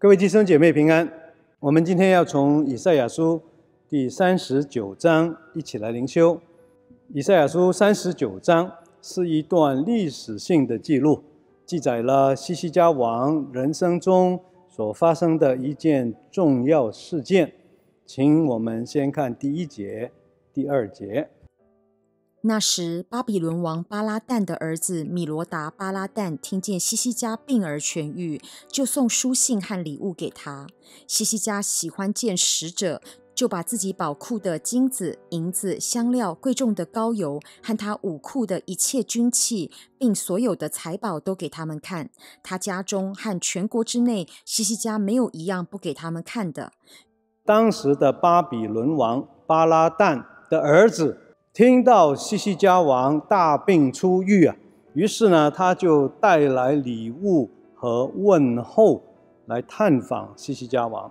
各位弟兄姐妹平安。我们今天要从以赛亚书第三十九章一起来灵修。以赛亚书三十九章是一段历史性的记录，记载了西西家王人生中所发生的一件重要事件。请我们先看第一节、第二节。那时，巴比伦王巴拉旦的儿子米罗达巴拉旦听见西西家病而痊愈，就送书信和礼物给他。西西家喜欢见使者，就把自己宝库的金子、银子、香料、贵重的膏油和他武库的一切军器，并所有的财宝都给他们看。他家中和全国之内，西西家没有一样不给他们看的。当时的巴比伦王巴拉旦的儿子。听到西西家王大病初愈啊，于是呢，他就带来礼物和问候来探访西西家王。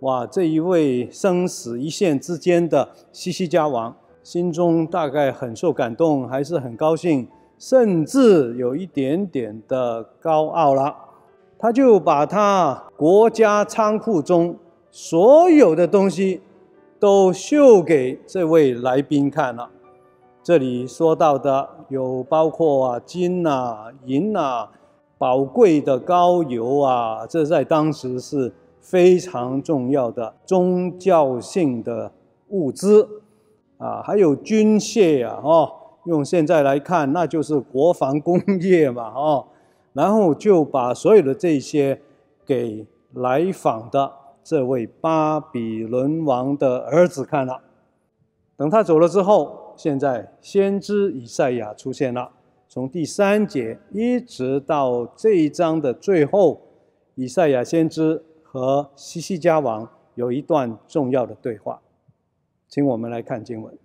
哇，这一位生死一线之间的西西家王，心中大概很受感动，还是很高兴，甚至有一点点的高傲了。他就把他国家仓库中所有的东西都秀给这位来宾看了。这里说到的有包括啊金呐、银呐、宝贵的膏油啊，这在当时是非常重要的宗教性的物资啊，还有军械啊，哦，用现在来看，那就是国防工业嘛，哦，然后就把所有的这些给来访的这位巴比伦王的儿子看了。等他走了之后。现在先知以赛亚出现了，从第三节一直到这一章的最后，以赛亚先知和西西家王有一段重要的对话，请我们来看经文。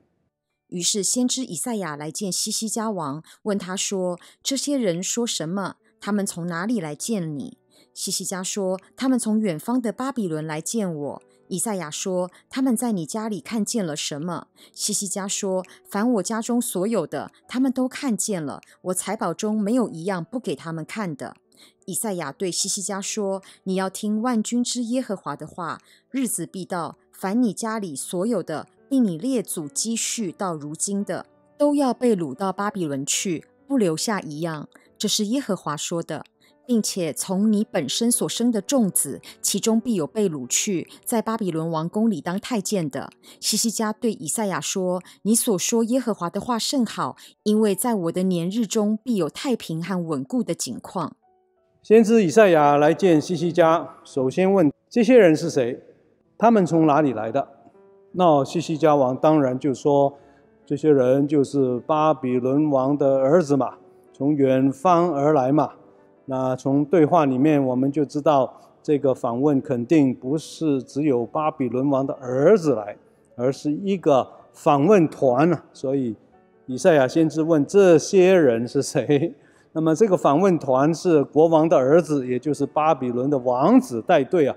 于是先知以赛亚来见西西家王，问他说：“这些人说什么？他们从哪里来见你？”西西家说：“他们从远方的巴比伦来见我。”以赛亚说：“他们在你家里看见了什么？”西西家说：“凡我家中所有的，他们都看见了。我财宝中没有一样不给他们看的。”以赛亚对西西家说：“你要听万军之耶和华的话，日子必到，凡你家里所有的，并你列祖积蓄到如今的，都要被掳到巴比伦去，不留下一样。”这是耶和华说的。并且从你本身所生的众子，其中必有被掳去，在巴比伦王宫里当太监的。西西家对以赛亚说：“你所说耶和华的话甚好，因为在我的年日中必有太平和稳固的景况。”先知以赛亚来见西西家，首先问这些人是谁，他们从哪里来的？那西西家王当然就说：“这些人就是巴比伦王的儿子嘛，从远方而来嘛。”那从对话里面，我们就知道这个访问肯定不是只有巴比伦王的儿子来，而是一个访问团啊。所以，以赛亚先知问这些人是谁？那么这个访问团是国王的儿子，也就是巴比伦的王子带队啊。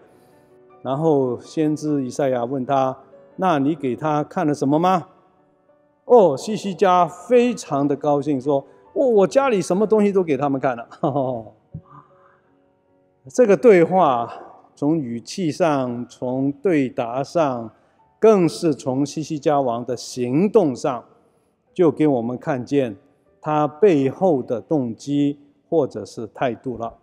然后先知以赛亚问他：“那你给他看了什么吗？”哦，西西家非常的高兴说。我我家里什么东西都给他们看了，这个对话从语气上，从对答上，更是从西西家王的行动上，就给我们看见他背后的动机或者是态度了。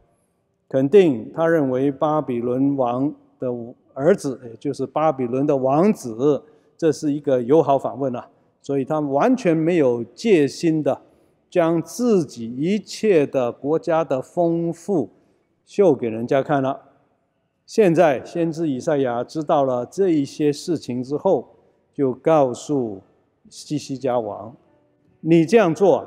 肯定他认为巴比伦王的儿子，也就是巴比伦的王子，这是一个友好访问了，所以他完全没有戒心的。将自己一切的国家的丰富秀给人家看了。现在先知以赛亚知道了这一些事情之后，就告诉西西家王：“你这样做，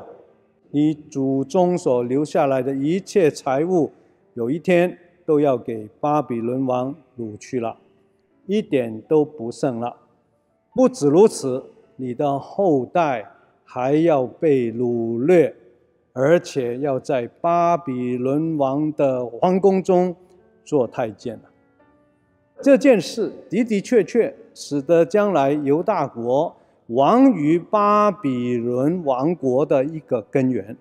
你祖宗所留下来的一切财物，有一天都要给巴比伦王掳去了，一点都不剩了。不止如此，你的后代。”还要被掳掠，而且要在巴比伦王的皇宫中做太监了。这件事的的确确使得将来犹大国亡于巴比伦王国的一个根源。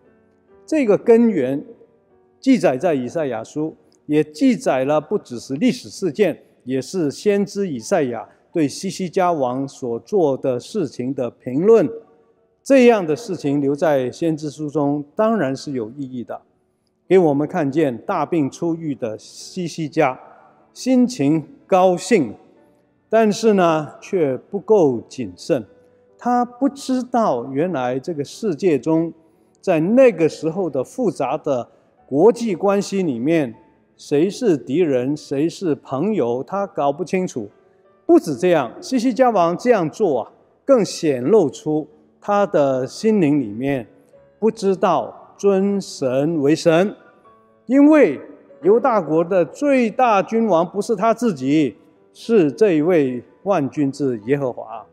这个根源记载在以赛亚书，也记载了不只是历史事件，也是先知以赛亚对西西家王所做的事情的评论。这样的事情留在先知书中，当然是有意义的，给我们看见大病初愈的西西家心情高兴，但是呢，却不够谨慎。他不知道，原来这个世界中，在那个时候的复杂的国际关系里面，谁是敌人，谁是朋友，他搞不清楚。不止这样，西西家王这样做啊，更显露出他的心灵里面不知道尊神为神，因为犹大国的最大君王不是他自己，是这一位万军之耶和华。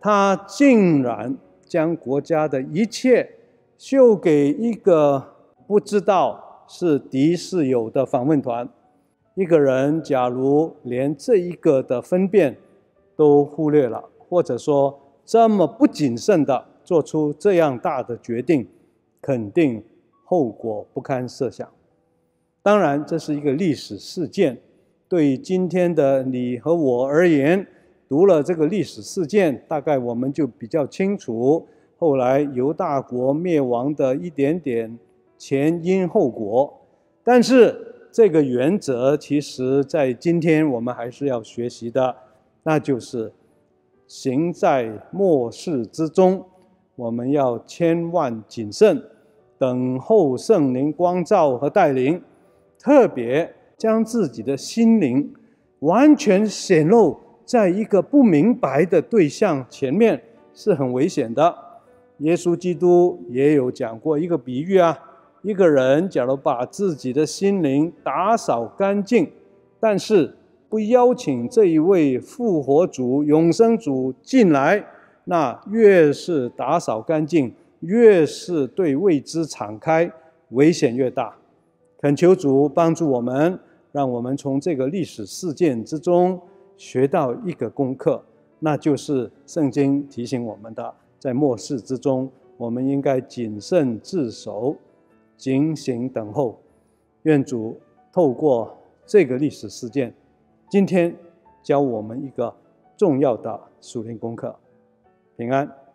他竟然将国家的一切秀给一个不知道是敌是友的访问团。一个人假如连这一个的分辨都忽略了，或者说这么不谨慎的做出这样大的决定，肯定后果不堪设想。当然，这是一个历史事件，对今天的你和我而言。读了这个历史事件，大概我们就比较清楚后来犹大国灭亡的一点点前因后果。但是这个原则，其实在今天我们还是要学习的，那就是行在末世之中，我们要千万谨慎，等候圣灵光照和带领，特别将自己的心灵完全显露。在一个不明白的对象前面是很危险的。耶稣基督也有讲过一个比喻啊，一个人假如把自己的心灵打扫干净，但是不邀请这一位复活主、永生主进来，那越是打扫干净，越是对未知敞开，危险越大。恳求主帮助我们，让我们从这个历史事件之中。学到一个功课，那就是圣经提醒我们的：在末世之中，我们应该谨慎自守，警醒等候。愿主透过这个历史事件，今天教我们一个重要的属灵功课。平安。